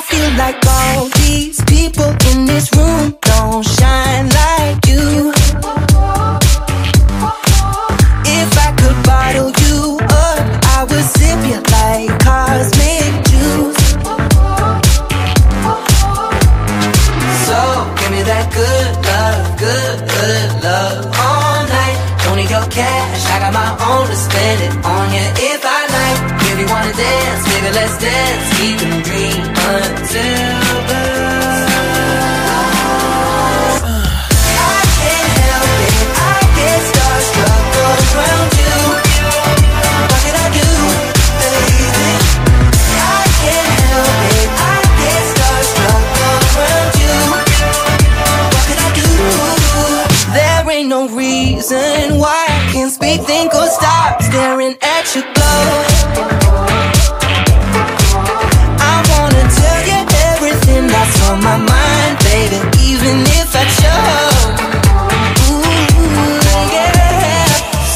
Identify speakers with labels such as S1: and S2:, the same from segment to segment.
S1: I feel like all these people in this room don't shine like you. If I could bottle you up, I would sip you like cosmic juice. So give me that good love, good, good love all night. Don't need your cash, I got my own to spend it on you if I like. If you wanna dance, baby, let's dance, keep the dream can't speak, think, or stop staring at your glow. I wanna tell you everything that's on my mind, baby, even if I chose. Ooh, yeah.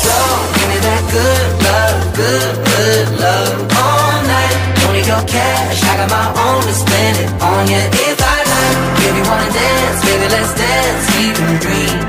S1: So give me that good love, good, good love all night. Don't need your cash, I got my own to spend it on you if I like. You wanna dance, baby, let's dance. We can